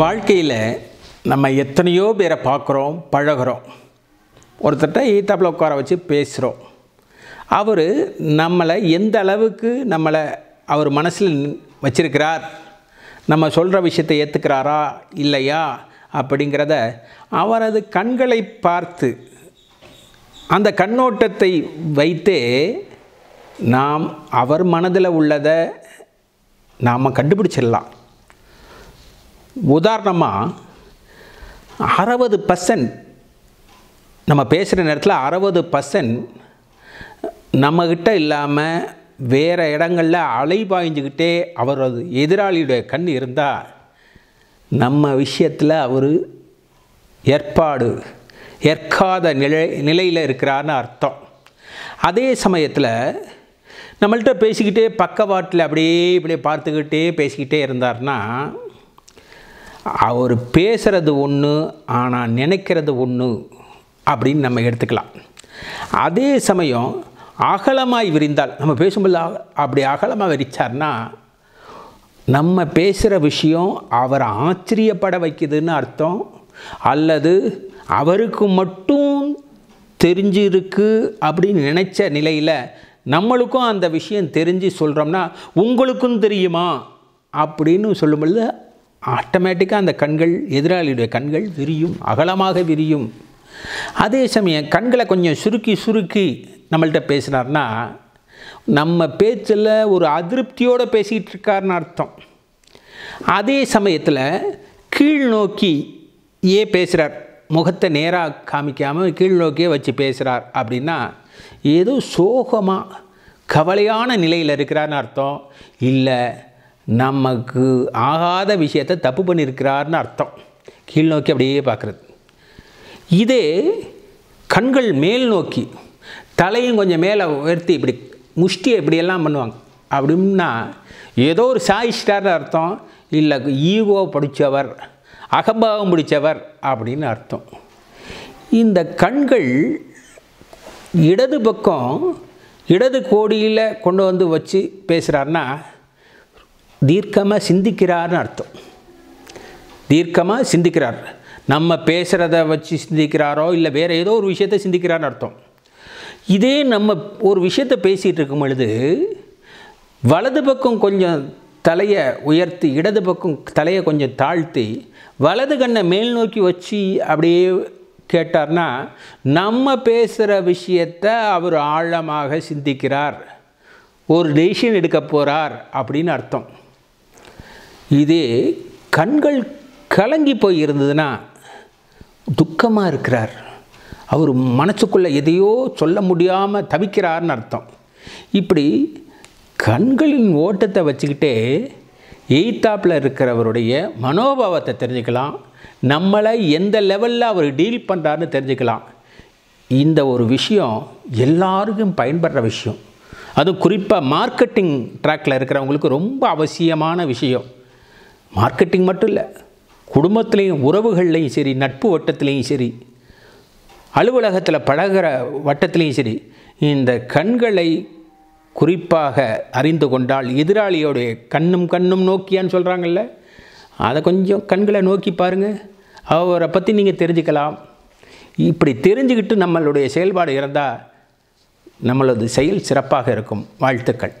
வாழ்க்கையில் நம்ம எத்தனையோ பேரை பார்க்குறோம் பழகுறோம். ஒருத்தர்கிட்ட ஈத்தாப்பில் உட்கார வச்சு பேசுகிறோம் அவர் நம்மளை எந்த அளவுக்கு நம்மளை அவர் மனசில் வச்சிருக்கிறார் நம்ம சொல்கிற விஷயத்தை ஏற்றுக்கிறாரா இல்லையா அப்படிங்கிறத அவரது கண்களை பார்த்து அந்த கண்ணோட்டத்தை வைத்தே நாம் அவர் மனதில் உள்ளதை நாம் கண்டுபிடிச்சிடலாம். உதாரணமாக அறுபது பர்சன்ட் நம்ம பேசுகிற நேரத்தில் அறுபது பர்சன்ட் நம்மக்கிட்ட இல்லாமல் வேறு இடங்களில் அலை பாய்ஞ்சுக்கிட்டே அவரது எதிராளியுடைய கண் இருந்தால் நம்ம விஷயத்தில் அவர் ஏற்பாடு ஏற்காத நிலை நிலையில் இருக்கிறான்னு அர்த்தம். அதே சமயத்தில் நம்மள்கிட்ட பேசிக்கிட்டே பக்கவாட்டில் அப்படியே இப்படியே பார்த்துக்கிட்டே பேசிக்கிட்டே இருந்தார்னா அவர் பேசுகிறது ஒன்று ஆனால் நினைக்கிறது ஒன்று அப்படின்னு நம்ம எடுத்துக்கலாம். அதே சமயம் அகலமாய் விரிந்தால் நம்ம பேசும்போது அப்படி அகலமாக விரித்தார்னா நம்ம பேசுகிற விஷயம் அவரை ஆச்சரியப்பட வைக்குதுன்னு அர்த்தம் அல்லது அவருக்கு மட்டும் தெரிஞ்சிருக்கு அப்படின்னு நினச்ச நிலையில் நம்மளுக்கும் அந்த விஷயம் தெரிஞ்சு சொல்கிறோம்னா உங்களுக்கும் தெரியுமா? அப்படின்னு சொல்லும்பொழுது ஆட்டோமேட்டிக்காக அந்த கண்கள் எதிராளியுடைய கண்கள் விரியும் அகலமாக விரியும். அதே சமயம் கண்களை கொஞ்சம் சுருக்கி சுருக்கி நம்மள்கிட்ட பேசினார்னா நம்ம பேச்சில் ஒரு அதிருப்தியோடு பேசிகிட்டு இருக்காருன்னு அர்த்தம். அதே சமயத்தில் கீழ் நோக்கி ஏ பேசுகிறார் முகத்தை நேராக காமிக்காமல் கீழ் நோக்கியே வச்சு பேசுகிறார் அப்படின்னா ஏதோ சோகமாக கவலையான நிலையில் இருக்கிறான்னு அர்த்தம். இல்லை நமக்கு ஆகாத விஷயத்தை தப்பு பண்ணியிருக்கிறார்னு அர்த்தம். கீழ் நோக்கி அப்படியே பார்க்குறது. இதே கண்கள் மேல் நோக்கி தலையும் கொஞ்சம் மேலே உயர்த்தி இப்படி முஷ்டியை இப்படியெல்லாம் பண்ணுவாங்க. அப்படின்னா ஏதோ ஒரு சாயிச்சிட்டார்னு அர்த்தம். இல்லை ஈகோ படித்தவர் அகம்பாவம் பிடிச்சவர் அப்படின்னு அர்த்தம். இந்த கண்கள் இடது பக்கம் இடது கோடியில் கொண்டு வந்து வச்சு பேசுகிறாருன்னா தீர்க்கமாக சிந்திக்கிறார்னு அர்த்தம். தீர்க்கமாக சிந்திக்கிறார். நம்ம பேசுகிறத வச்சு சிந்திக்கிறாரோ இல்லை வேறு ஏதோ ஒரு விஷயத்தை சிந்திக்கிறார்னு அர்த்தம். இதே நம்ம ஒரு விஷயத்தை பேசிகிட்டு இருக்கும் பொழுது வலது பக்கம் கொஞ்சம் தலையை உயர்த்தி இடது பக்கம் தலையை கொஞ்சம் தாழ்த்தி வலது கண்ணை மேல் நோக்கி வச்சு அப்படியே கேட்டார்னா நம்ம பேசுகிற விஷயத்தை அவர் ஆழமாக சிந்திக்கிறார். ஒரு டெசிஷன் எடுக்க போகிறார் அப்படின்னு அர்த்தம். இது கண்கள் கலங்கி போய் இருந்ததுன்னா துக்கமாக இருக்கிறார். அவர் மனசுக்குள்ளே எதையோ சொல்ல முடியாமல் தவிக்கிறார்னு அர்த்தம். இப்படி கண்களின் ஓட்டத்தை வச்சுக்கிட்டே எய்த்தாப்பில் இருக்கிறவருடைய மனோபாவத்தை தெரிஞ்சுக்கலாம். நம்மளை எந்த லெவலில் அவர் டீல் பண்ணுறாருன்னு தெரிஞ்சுக்கலாம். இந்த ஒரு விஷயம் எல்லாருக்கும் பயன்படுற விஷயம். அதுவும் குறிப்பாக மார்க்கெட்டிங் ட்ராக்கில் இருக்கிறவங்களுக்கு ரொம்ப அவசியமான விஷயம். மார்க்கெட்டிங் மட்டும் இல்லை குடும்பத்துலேயும் உறவுகள்லையும் சரி நட்பு வட்டத்துலேயும் சரி அலுவலகத்தில் பழகிற வட்டத்துலேயும் சரி இந்த கண்களை குறிப்பாக அறிந்து கொண்டால் எதிராளியோடைய கண்ணும் கண்ணும் நோக்கியான்னு சொல்கிறாங்கல்ல அதை கொஞ்சம் கண்களை நோக்கி பாருங்கள் அவரை பற்றி நீங்கள் தெரிஞ்சுக்கலாம். இப்படி தெரிஞ்சுக்கிட்டு நம்மளுடைய செயல்பாடு இருந்தால் நம்மளது செயல் சிறப்பாக இருக்கும். வாழ்த்துக்கள்.